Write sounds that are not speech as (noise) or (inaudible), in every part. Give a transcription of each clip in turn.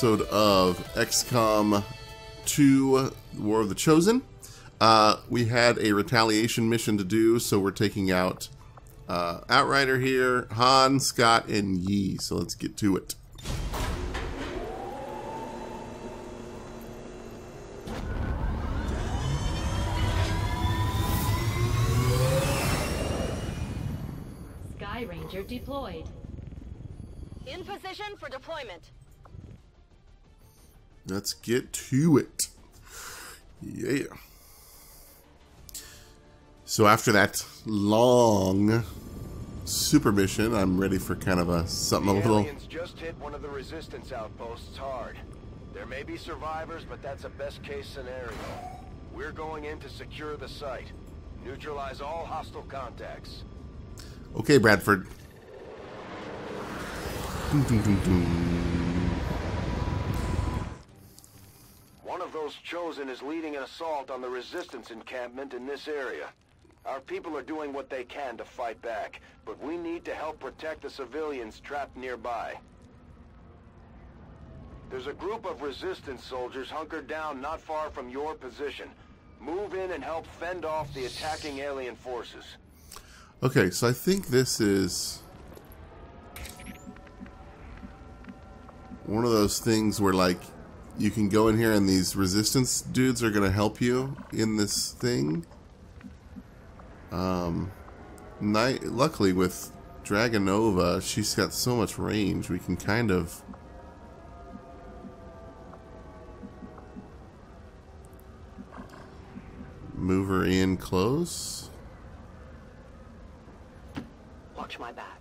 here with another episode of XCOM 2 War of the Chosen. Uh, we had a retaliation mission to do, so we're taking out uh, Outrider here, Han, Scott, and Yi. So let's get to it. Skyranger deployed. In position for deployment. Let's get to it. Yeah. So after that long super mission, I'm ready for kind of a something a little. just hit one of the resistance outposts hard. There may be survivors, but that's a best case scenario. We're going in to secure the site. Neutralize all hostile contacts. Okay, Bradford. Dun, dun, dun, dun. One of those chosen is leading an assault on the resistance encampment in this area. Our people are doing what they can to fight back, but we need to help protect the civilians trapped nearby. There's a group of resistance soldiers hunkered down not far from your position. Move in and help fend off the attacking alien forces. Okay, so I think this is one of those things where like you can go in here and these resistance dudes are gonna help you in this thing. Um, night. Luckily with Dragonova, she's got so much range. We can kind of move her in close. Watch my back.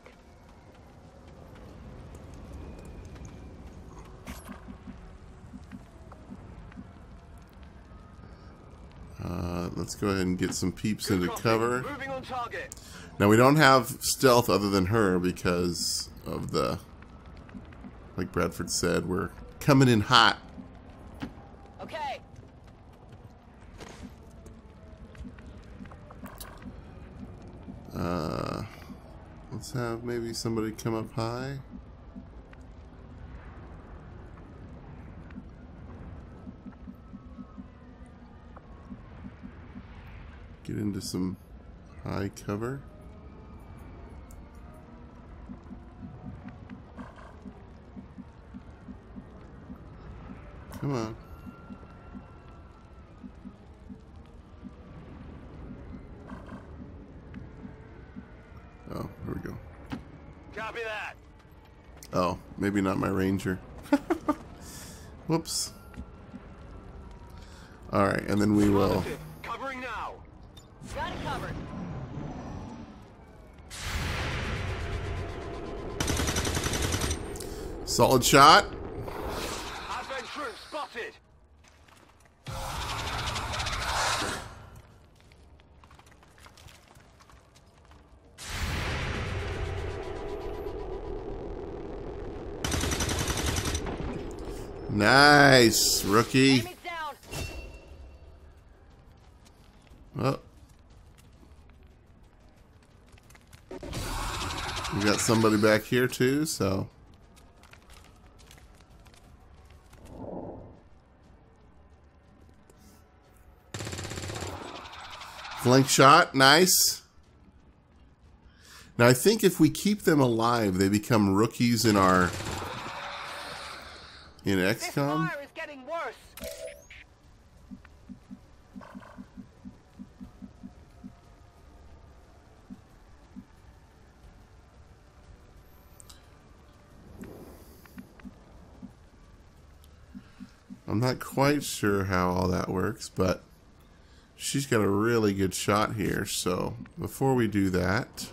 Uh, let's go ahead and get some peeps into cover. Moving on target. Now we don't have stealth other than her because of the, like Bradford said, we're coming in hot. Okay. Uh, let's have maybe somebody come up high. Get into some high cover. Come on. Oh, here we go. Copy that. Oh, maybe not my ranger. (laughs) Whoops. Alright, and then we will... Solid shot. Advent troops spotted. Nice, rookie. Enemies down. Oh. We got somebody back here too, so... Flank shot, nice. Now I think if we keep them alive, they become rookies in our... In This XCOM? fire is getting worse. I'm not quite sure how all that works, but she's got a really good shot here. So before we do that,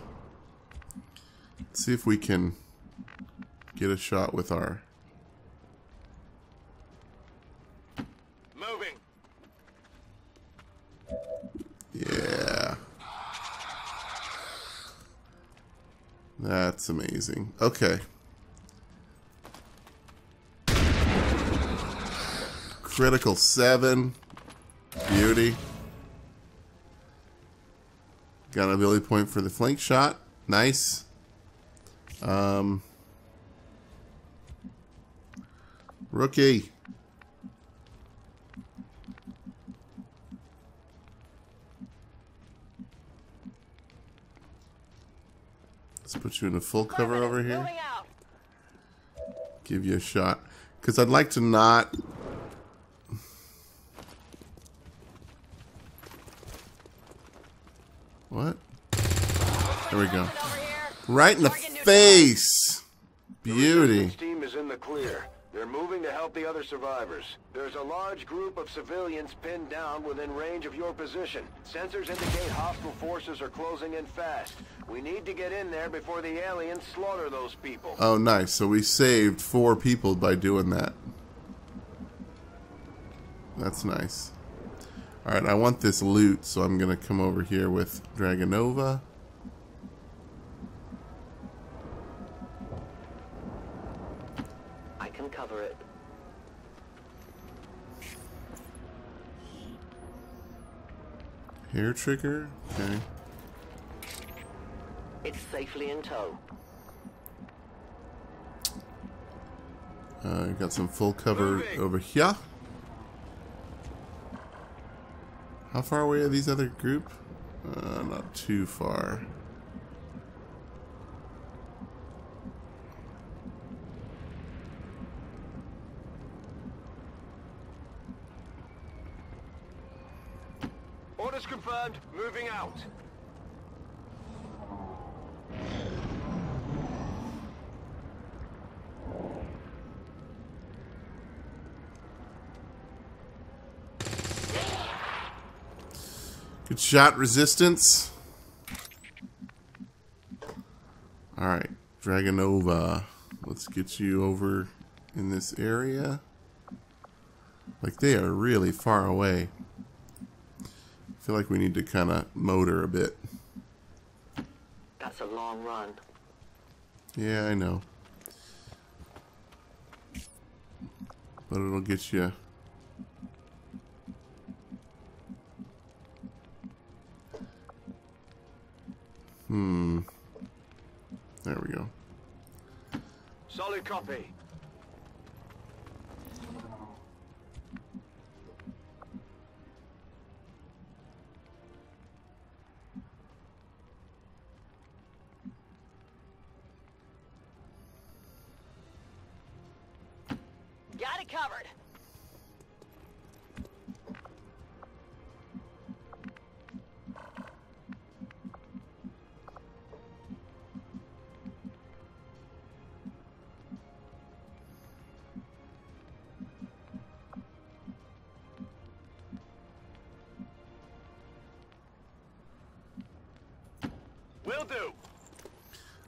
let's see if we can get a shot with our. Moving. Yeah. That's amazing. Okay. Critical seven. Beauty. Got an ability point for the flank shot. Nice. Um, Rookie. Let's put you in a full cover over here. Give you a shot. Because I'd like to not... What? There we go. Right in the face! Beauty. Team is in the clear. They're moving to help the other survivors. There's a large group of civilians pinned down within range of your position. Sensors indicate hostile forces are closing in fast. We need to get in there before the aliens slaughter those people. Oh, nice. So we saved four people by doing that. That's nice. Alright, I want this loot, so I'm going to come over here with Dragonova. I can cover it. Hair trigger. Okay. It's safely in tow. Uh, got some full cover over here. How far away are these other group? Uh, not too far. Orders confirmed. Moving out. Good shot resistance. Alright, Dragonova. Let's get you over in this area. Like, they are really far away. I feel like we need to kind of motor a bit. That's a long run. Yeah, I know. But it'll get you. Hmm. There we go. Solid copy.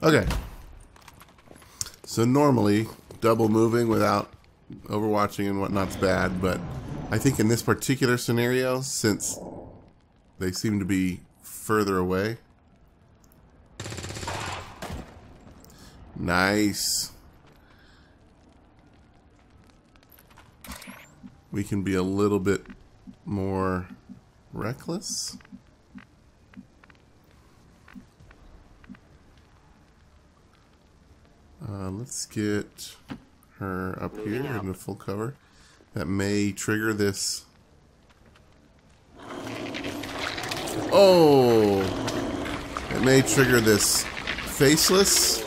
Okay. So normally, double moving without overwatching and whatnot's bad, but I think in this particular scenario, since they seem to be further away. Nice. We can be a little bit more reckless. Uh, let's get her up here out. in the full cover. That may trigger this. Oh! It may trigger this faceless.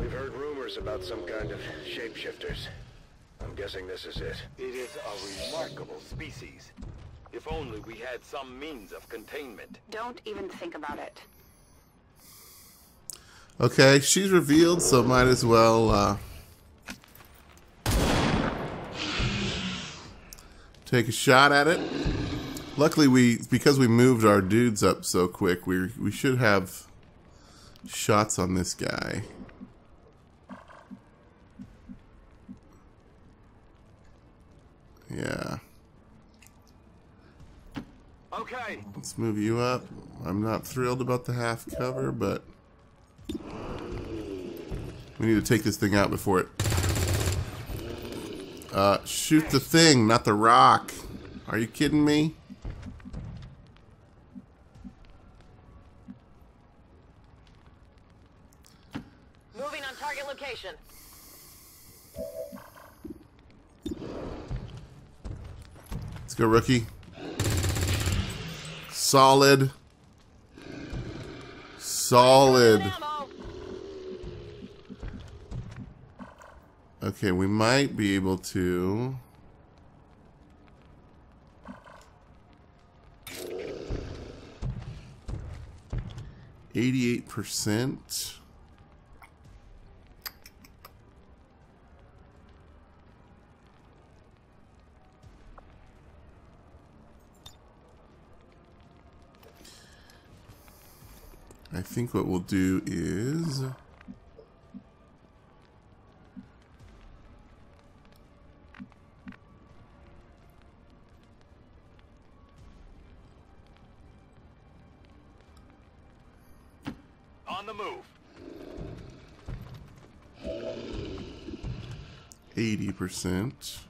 We've heard rumors about some kind of shapeshifters. I'm guessing this is it. It is a remarkable species. If only we had some means of containment. Don't even think about it. Okay, she's revealed, so might as well uh, take a shot at it. Luckily, we because we moved our dudes up so quick, we we should have shots on this guy. Yeah, Okay. let's move you up. I'm not thrilled about the half cover, but we need to take this thing out before it... Uh, shoot the thing, not the rock. Are you kidding me? Moving on target location. Let's go, rookie. Solid. Solid. Okay, we might be able to. Eighty-eight percent. I think what we'll do is. Percent.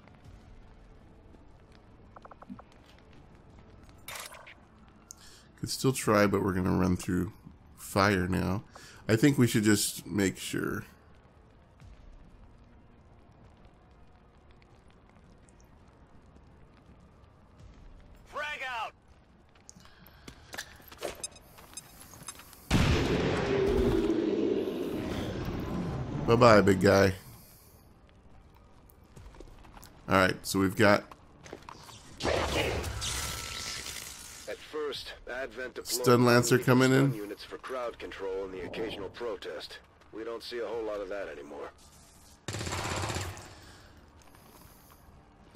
Could still try, but we're gonna run through fire now. I think we should just make sure. Frag out. Bye bye, big guy. Alright, so we've got At first, Advent Stun Lancer coming in. units for crowd control and the occasional protest. We don't see a whole lot of that anymore.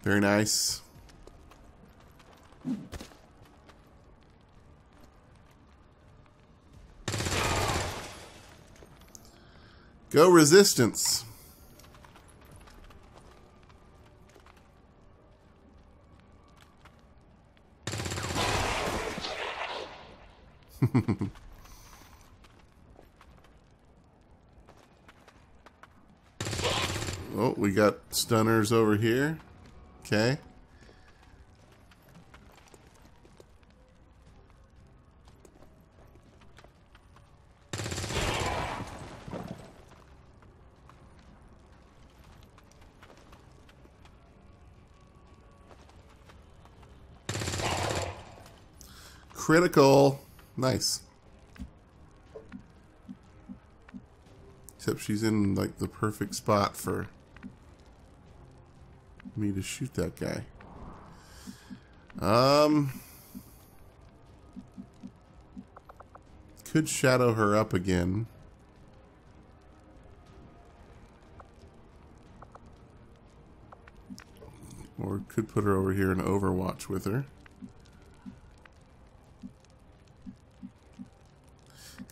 very nice. Go resistance. (laughs) oh, we got stunners over here. Okay. Critical. Nice. Except she's in like the perfect spot for me to shoot that guy. Um could shadow her up again. Or could put her over here in Overwatch with her.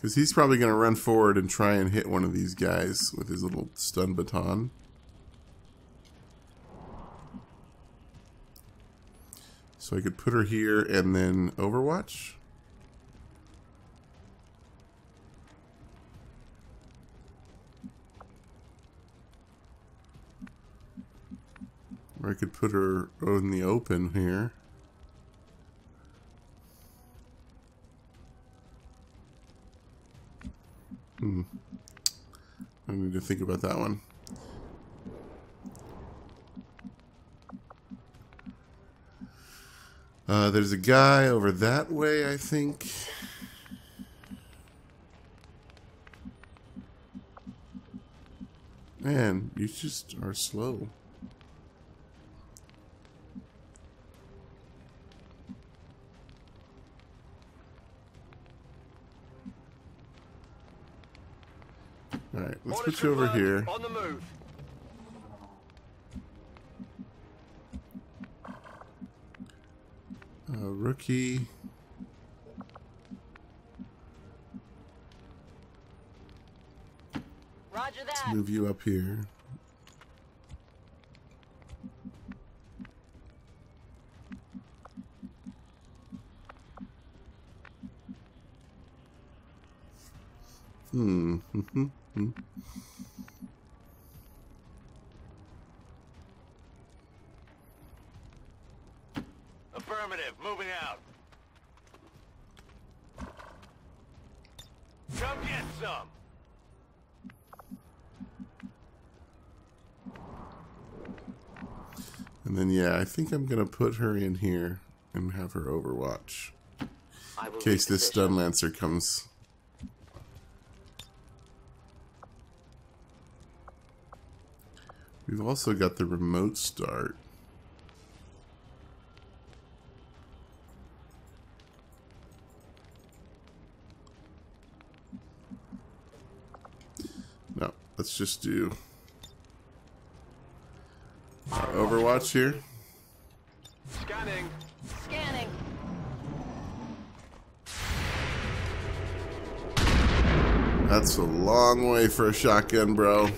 Because he's probably going to run forward and try and hit one of these guys with his little stun baton. So I could put her here and then Overwatch. Or I could put her in the open here. I need to think about that one. Uh, there's a guy over that way, I think. Man, you just are slow. Alright, let's Orders put you over here. On the move. Uh, rookie. Roger Let's move you up here. Hmm. Hmm. Affirmative. Moving out. Come get some. And then, yeah, I think I'm going to put her in here and have her overwatch. In case this stun lancer comes. We've also got the remote start. No, let's just do Overwatch here. Scanning. Scanning. That's a long way for a shotgun, bro.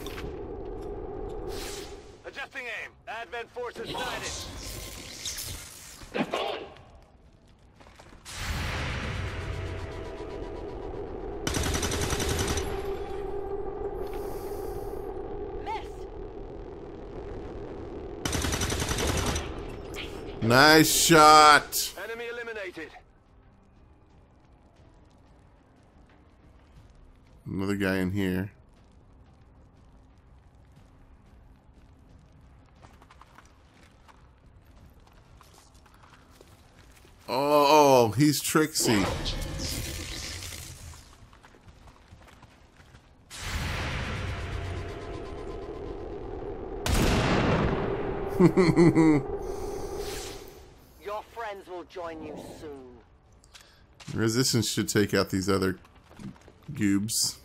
Nice shot. Enemy eliminated. Another guy in here. Oh, he's Trixie. (laughs) Join you soon. Resistance should take out these other goobs.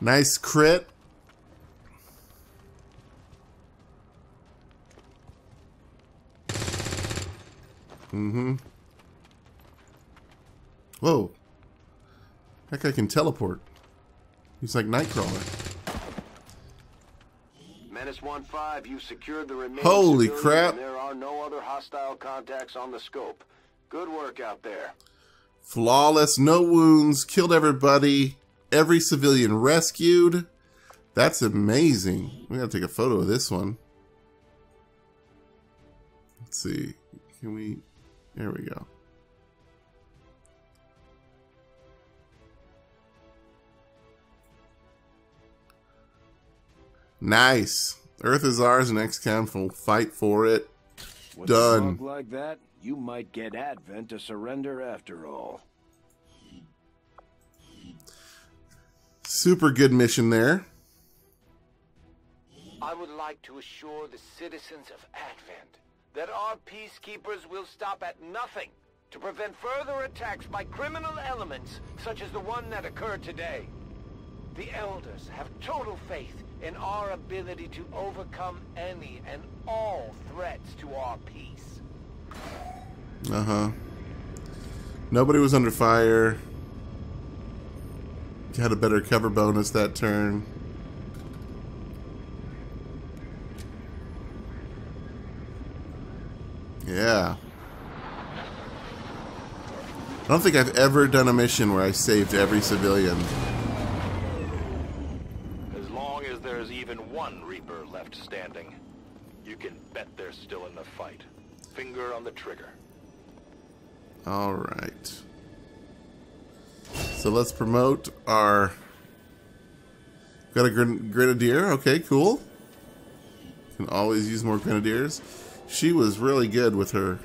Nice crit. Mm-hmm. Whoa. That guy can teleport. He's like Nightcrawler. Menace 1-5, you've secured the remaining Holy crap. there are no other hostile contacts on the scope. Good work out there. Flawless, no wounds, killed everybody, every civilian rescued. That's amazing. We gotta take a photo of this one. Let's see. Can we? There we go. Nice. Earth is ours and XCOM will fight for it. With Done. a dog like that, you might get Advent to surrender after all. Super good mission there. I would like to assure the citizens of Advent that our peacekeepers will stop at nothing to prevent further attacks by criminal elements such as the one that occurred today. The Elders have total faith in our ability to overcome any and all threats to our peace. Uh huh. Nobody was under fire. Had a better cover bonus that turn. Yeah. I don't think I've ever done a mission where I saved every civilian. As long as there's even one Reaper left standing, you can bet they're still in the fight. Finger on the trigger. All right. So let's promote our. Got a gren- grenadier. Okay, cool. Can always use more grenadiers. She was really good with her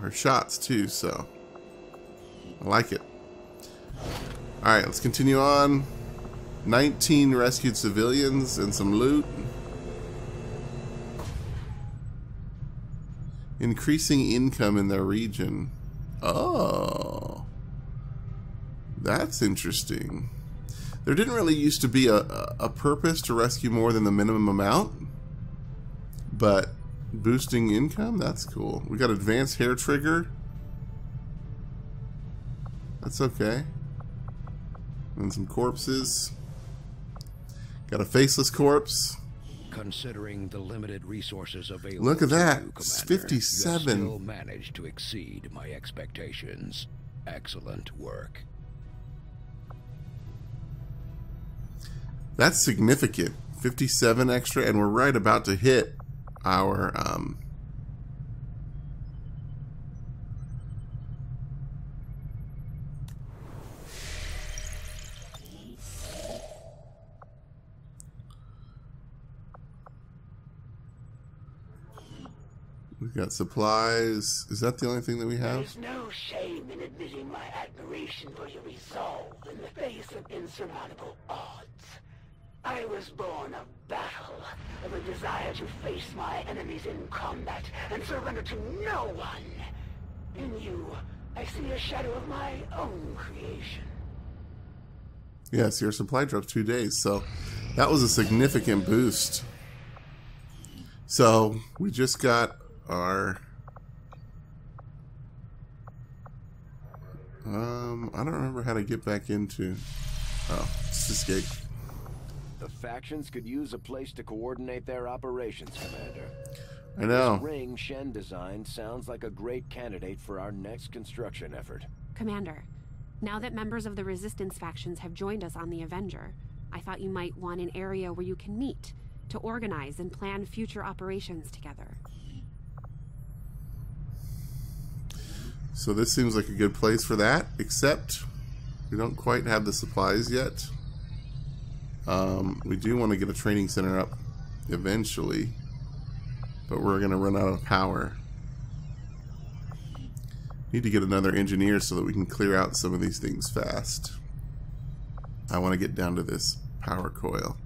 her shots too. So I like it. All right, let's continue on. 19 rescued civilians and some loot. Increasing income in their region. Oh. That's interesting. There didn't really used to be a, a, purpose to rescue more than the minimum amount. But boosting income, that's cool. We got advanced hair trigger. That's okay. And some corpses. Got a faceless corpse. Considering the limited resources available, Look at that. you, It's 57. You still managed to exceed my expectations. Excellent work. That's significant. 57 extra, and we're right about to hit our um, We've got supplies. Is that the only thing that we have? There's no shame in admitting my admiration for your resolve in the face of insurmountable odds. I was born of battle, of a desire to face my enemies in combat and surrender to no one. In you, I see a shadow of my own creation. Yes, your supply dropped two days, so that was a significant boost. So we just got our. Um, I don't remember how to get back into. Oh, just escape. The factions could use a place to coordinate their operations, Commander. I know. This ring Shen designed sounds like a great candidate for our next construction effort. Commander, now that members of the Resistance factions have joined us on the Avenger, I thought you might want an area where you can meet to organize and plan future operations together. So this seems like a good place for that, except we don't quite have the supplies yet. Um, we do want to get a training center up eventually, but we're going to run out of power. Need to get another engineer so that we can clear out some of these things fast. I want to get down to this power coil.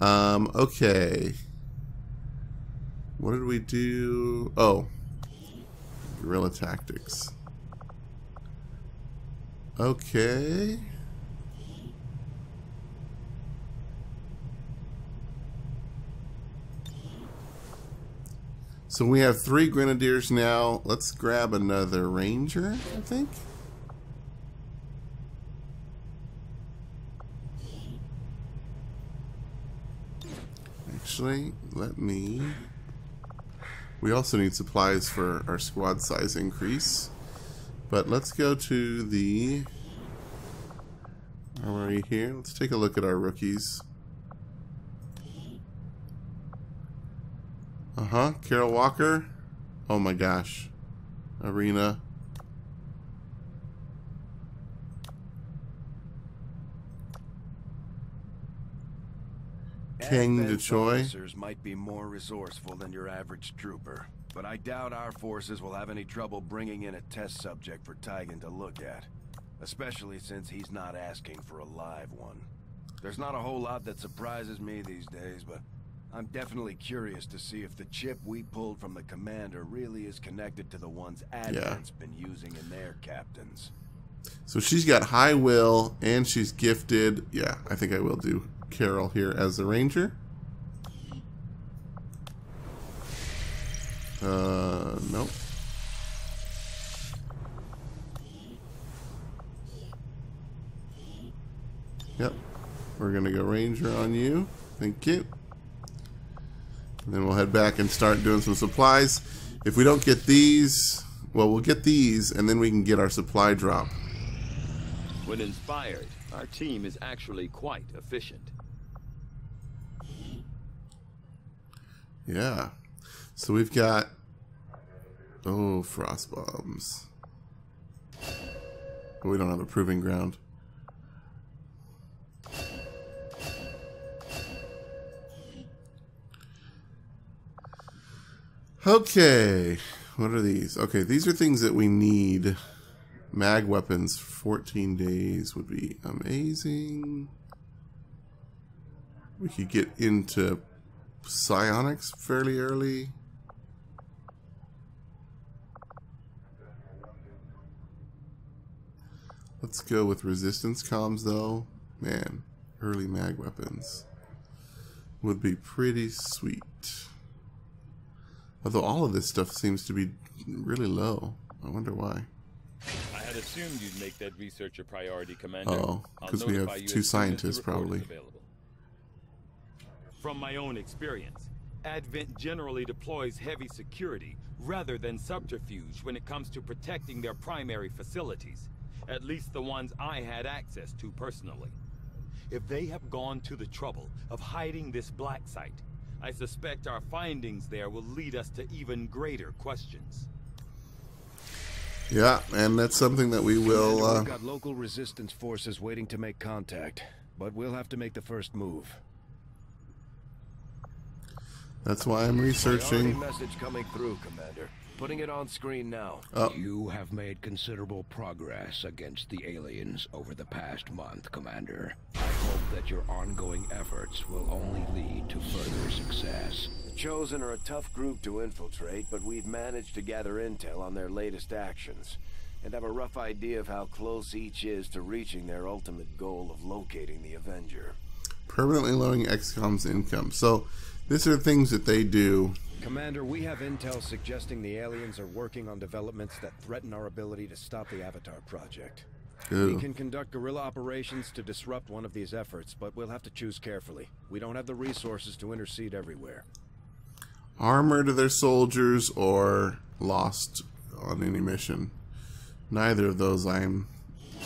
Um, okay. What did we do? Oh, guerrilla tactics. Okay. So we have three grenadiers now. Let's grab another ranger, I think. Actually, let me... We also need supplies for our squad size increase. But let's go to the armory here. Let's take a look at our rookies. Uh-huh. Carol Walker. Oh my gosh. Arena. King DeChoy. officers might be more resourceful than your average trooper, but I doubt our forces will have any trouble bringing in a test subject for Tygan to look at. Especially since he's not asking for a live one. There's not a whole lot that surprises me these days, but I'm definitely curious to see if the chip we pulled from the commander really is connected to the ones Advent's been using in their captains. So she's got high will and she's gifted. Yeah, I think I will do Carol here as the ranger. Uh, nope. Yep. We're going to go ranger on you. Thank you. And then we'll head back and start doing some supplies. If we don't get these, well, we'll get these and then we can get our supply drop. When inspired, our team is actually quite efficient. Yeah. So we've got oh frost bombs. But we don't have a proving ground. Okay. What are these? Okay, these are things that we need. Mag weapons, 14 days would be amazing. We could get into psionics fairly early. Let's go with resistance comms though. Man, early mag weapons would be pretty sweet. Although all of this stuff seems to be really low. I wonder why. I had assumed you'd make that research a priority, Commander. Oh, I'll 'cause we have two as soon as the scientists, probably. available. From my own experience, Advent generally deploys heavy security rather than subterfuge when it comes to protecting their primary facilities, at least the ones I had access to personally. If they have gone to the trouble of hiding this black site, I suspect our findings there will lead us to even greater questions. Yeah, and that's something that we will. Uh, We've got local resistance forces waiting to make contact, but we'll have to make the first move. That's why I'm Priority researching. message coming through, Commander. Putting it on screen now. Oh. You have made considerable progress against the aliens over the past month, Commander. I hope that your ongoing efforts will only lead to further success. The Chosen are a tough group to infiltrate, but we've managed to gather intel on their latest actions, and have a rough idea of how close each is to reaching their ultimate goal of locating the Avenger. Permanently lowering XCOM's income. So, these are the things that they do. Commander, we have intel suggesting the aliens are working on developments that threaten our ability to stop the Avatar project. Ooh. We can conduct guerrilla operations to disrupt one of these efforts, but we'll have to choose carefully. We don't have the resources to intercede everywhere. Armor to their soldiers or lost on any mission. Neither of those I'm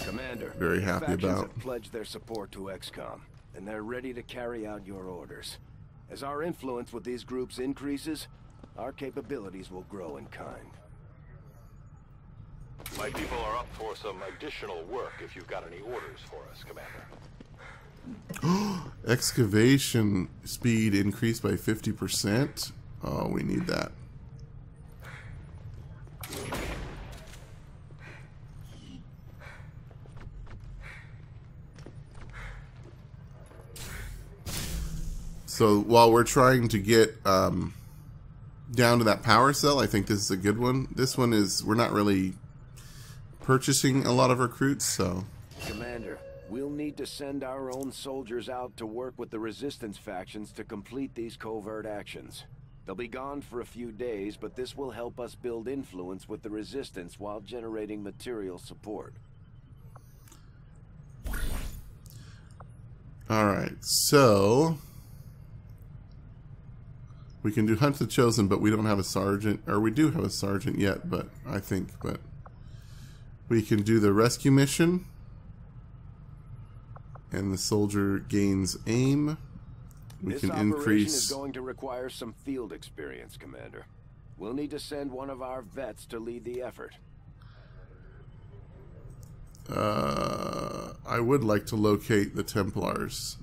Commander, Very happy about. have pledged their support to XCOM, and they're ready to carry out your orders. As our influence with these groups increases, our capabilities will grow in kind. My people are up for some additional work if you've got any orders for us, Commander. (gasps) excavation speed increased by 50%. Oh, we need that. So while we're trying to get um, down to that power cell, I think this is a good one. This one is, we're not really purchasing a lot of recruits, so Commander, we'll need to send our own soldiers out to work with the resistance factions to complete these covert actions. They'll be gone for a few days, but this will help us build influence with the resistance while generating material support. Alright, so we can do Hunt the Chosen, but we don't have a sergeant, or we do have a sergeant yet, but I think, but we can do the rescue mission, and the soldier gains aim. We this can operation increase. is going to require some field experience, Commander. We'll need to send one of our vets to lead the effort. Uh, I would like to locate the Templars.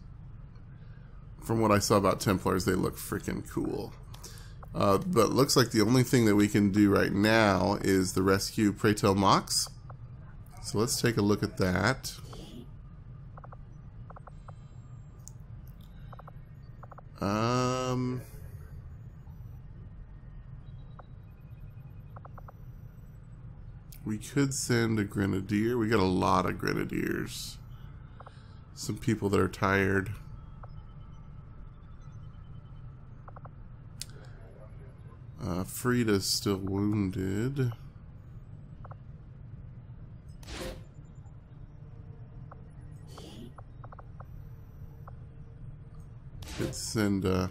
From what I saw about Templars, they look freaking cool. Uh, but looks like the only thing that we can do right now is the rescue Praetel Mox. So let's take a look at that. Um, we could send a grenadier. We got a lot of grenadiers. Some people that are tired. Uh, Frida's still wounded. Could send a,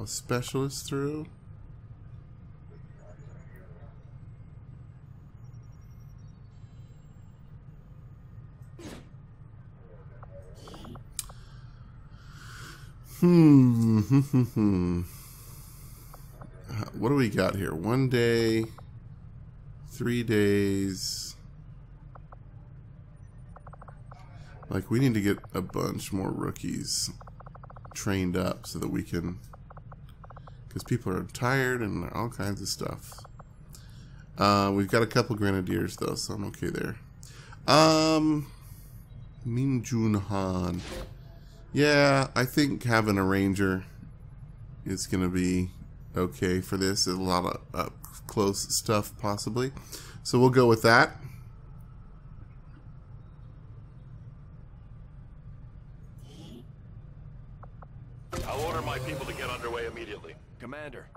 a specialist through. Hmm. What do we got here? One day, three days. Like, we need to get a bunch more rookies trained up so that we can. Because people are tired and all kinds of stuff. Uh, we've got a couple grenadiers, though, so I'm okay there. Um. Min Jun Han. Yeah, I think having a ranger is going to be okay for this. Is a lot of up close stuff, possibly. So we'll go with that. I'll order my people to get underway immediately. Commander,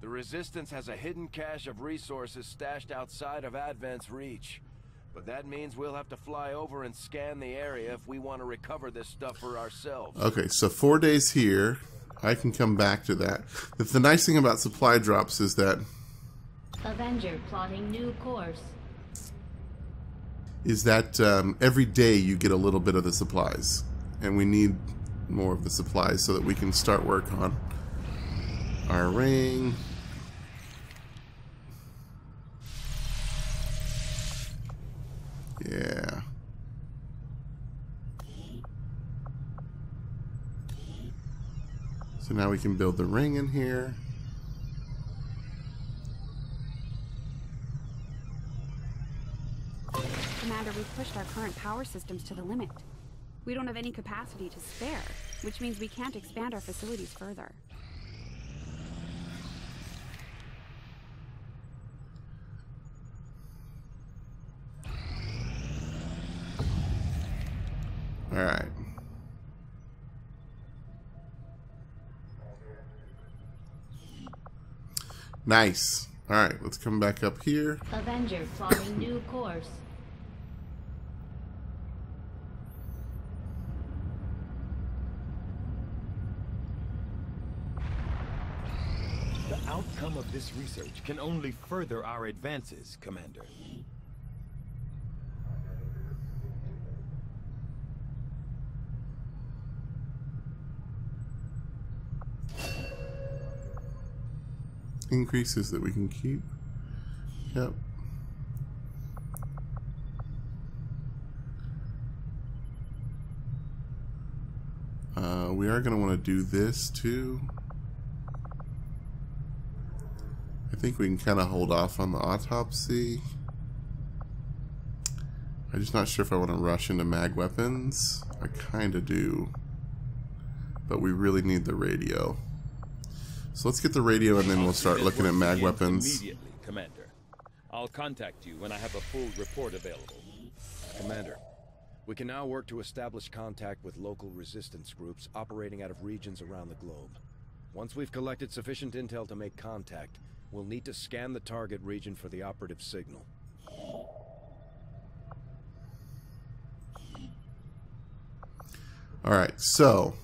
the Resistance has a hidden cache of resources stashed outside of Advent's reach. But that means we'll have to fly over and scan the area if we want to recover this stuff for ourselves. Okay, so four days here. I can come back to that. The, the nice thing about supply drops is that Avenger plotting new course. is that um, every day you get a little bit of the supplies, and we need more of the supplies so that we can start work on our ring. Yeah. So now we can build the ring in here. Commander, we've pushed our current power systems to the limit. We don't have any capacity to spare, which means we can't expand our facilities further. Nice. All right, let's come back up here. Avenger plotting new course. The outcome of this research can only further our advances, Commander. Increases that we can keep. Yep. Uh, we are going to want to do this too. I think we can kind of hold off on the autopsy. I'm just not sure if I want to rush into mag weapons. I kind of do. But we really need the radio. So let's get the radio and then we'll start looking at mag weapons. Immediately, Commander. I'll contact you when I have a full report available. Commander, we can now work to establish contact with local resistance groups operating out of regions around the globe. Once we've collected sufficient intel to make contact, we'll need to scan the target region for the operative signal. Alright, so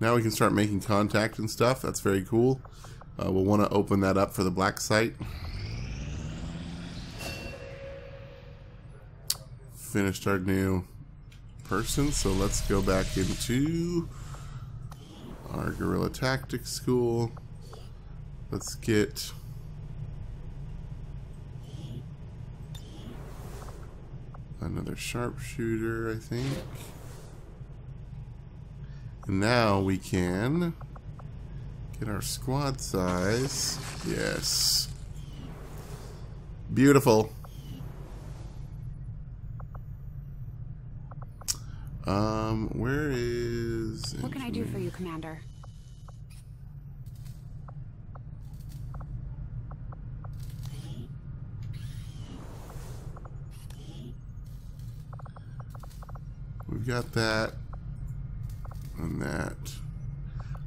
now we can start making contact and stuff. That's very cool. Uh, we'll want to open that up for the black site. Finished our new person, so let's go back into our guerrilla tactics school. Let's get another sharpshooter, I think. And now we can get our squad size. Yes. Beautiful. Um, where is... What can I do for you, Commander? We've got that and that.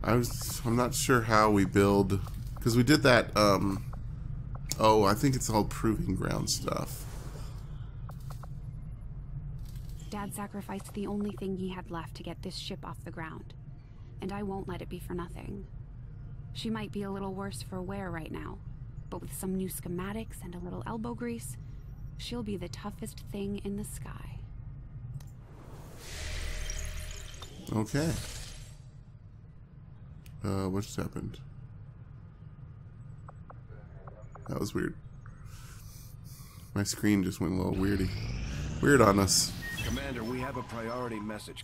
I was I'm not sure how we build because we did that um oh I think it's all proving ground stuff. Dad sacrificed the only thing he had left to get this ship off the ground. And I won't let it be for nothing. She might be a little worse for wear right now, but with some new schematics and a little elbow grease, she'll be the toughest thing in the sky. Okay. Uh, what just happened? That was weird. My screen just went a little weirdy. Weird on us. Commander, we have a priority message.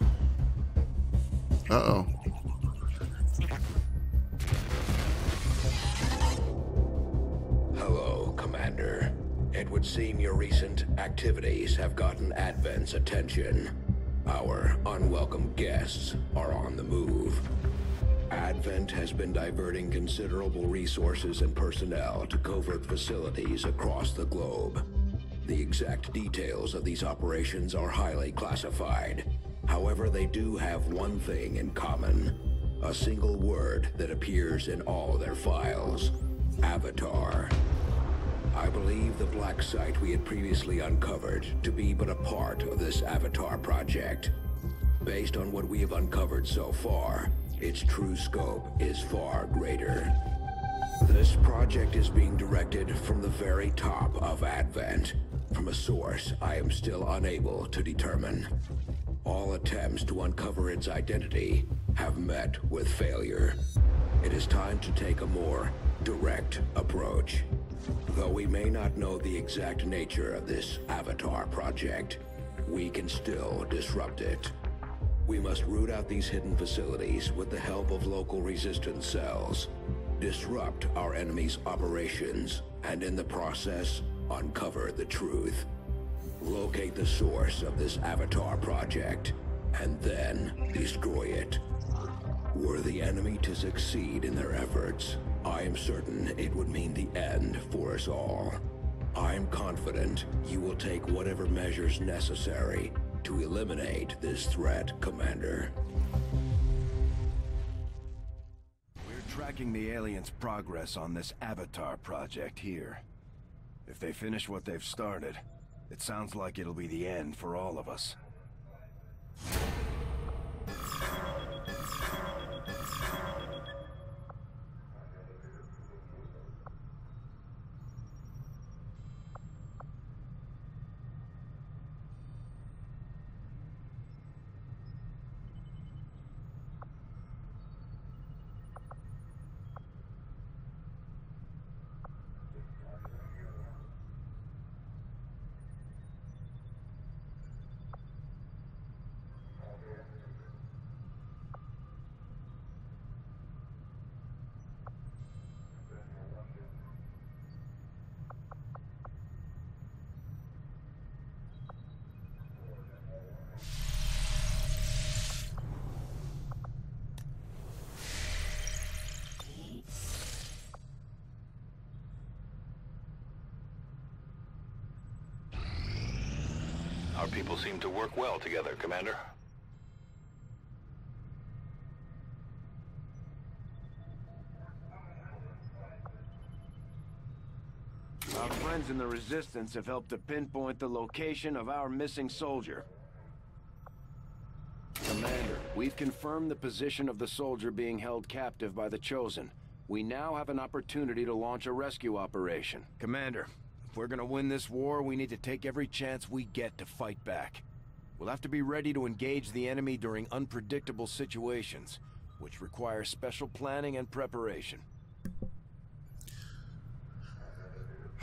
Uh-oh. Hello, Commander. It would seem your recent activities have gotten Advent's attention. Our unwelcome guests are on the move. Advent has been diverting considerable resources and personnel to covert facilities across the globe. The exact details of these operations are highly classified. However, they do have one thing in common. A single word that appears in all their files. Avatar. I believe the black site we had previously uncovered to be but a part of this Avatar project. Based on what we have uncovered so far, its true scope is far greater. This project is being directed from the very top of Advent, from a source I am still unable to determine. All attempts to uncover its identity have met with failure. It is time to take a more direct approach. Though we may not know the exact nature of this Avatar project, we can still disrupt it. We must root out these hidden facilities with the help of local resistance cells, disrupt our enemy's operations, and in the process, uncover the truth. Locate the source of this Avatar project, and then destroy it. Were the enemy to succeed in their efforts, I am certain it would mean the end for us all. I'm confident you will take whatever measures necessary to eliminate this threat, Commander. We're tracking the aliens' progress on this Avatar project here. If they finish what they've started, it sounds like it'll be the end for all of us. Our people seem to work well together, Commander. Our friends in the Resistance have helped to pinpoint the location of our missing soldier. Commander, we've confirmed the position of the soldier being held captive by the Chosen. We now have an opportunity to launch a rescue operation. Commander, if we're gonna win this war, we need to take every chance we get to fight back. We'll have to be ready to engage the enemy during unpredictable situations, which require special planning and preparation.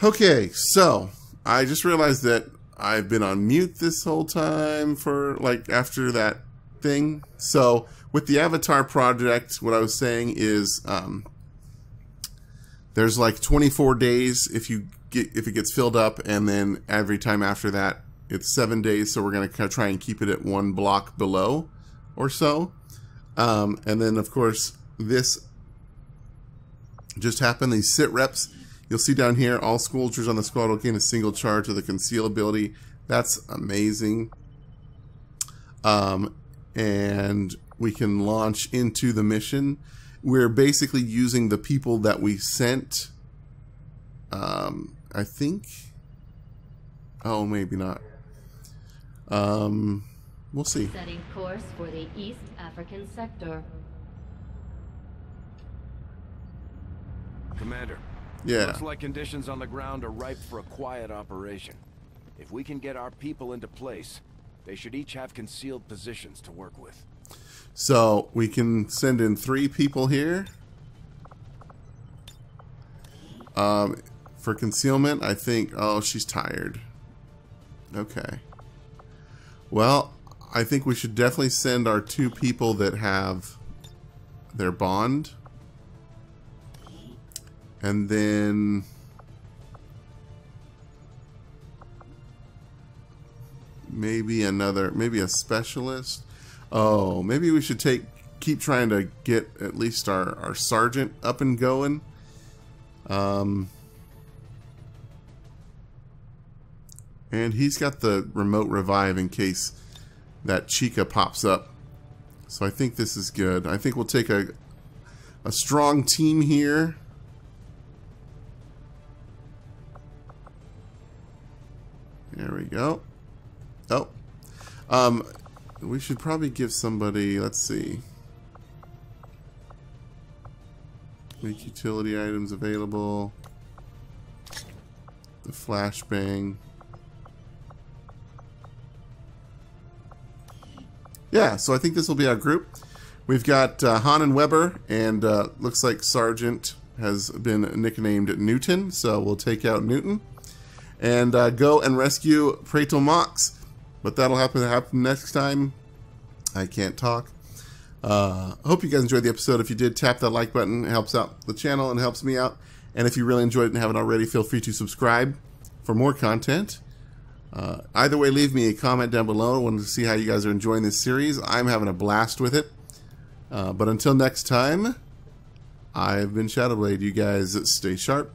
Okay, so I just realized that I've been on mute this whole time for like after that thing. So with the Avatar project, what I was saying is um, there's like 24 days if you get if it gets filled up, and then every time after that it's seven days. So we're kind of try and keep it at one block below or so. Um, and then of course this just happened. These sit reps You'll see down here, all soldiers on the squad will gain a single charge of the conceal ability. That's amazing. Um, and we can launch into the mission. We're basically using the people that we sent. Um, I think. Oh, maybe not. Um, we'll see. Setting course for the East African sector. Commander. Yeah. Looks like conditions on the ground are ripe for a quiet operation. If we can get our people into place, they should each have concealed positions to work with. So we can send in three people here. Um, for concealment, I think. Oh, she's tired. Okay. Well, I think we should definitely send our two people that have their bond. And then maybe another maybe a specialist. Oh, maybe we should take keep trying to get at least our, our sergeant up and going. Um and he's got the remote revive in case that Chica pops up. So I think this is good. I think we'll take a a strong team here. There we go. Oh. Um, we should probably give somebody, let's see. Make utility items available. The flashbang. Yeah, so I think this will be our group. We've got uh, Han and Weber, and uh, looks like Sergeant has been nicknamed Newton, so we'll take out Newton and uh, go and rescue Praetor Mox. But that'll happen happen next time. I can't talk. Uh, hope you guys enjoyed the episode. If you did, tap that like button. It helps out the channel and helps me out. And if you really enjoyed it and haven't already, feel free to subscribe for more content. Uh, either way, leave me a comment down below. I want to see how you guys are enjoying this series. I'm having a blast with it. Uh, but until next time, I've been Shadowblade. You guys stay sharp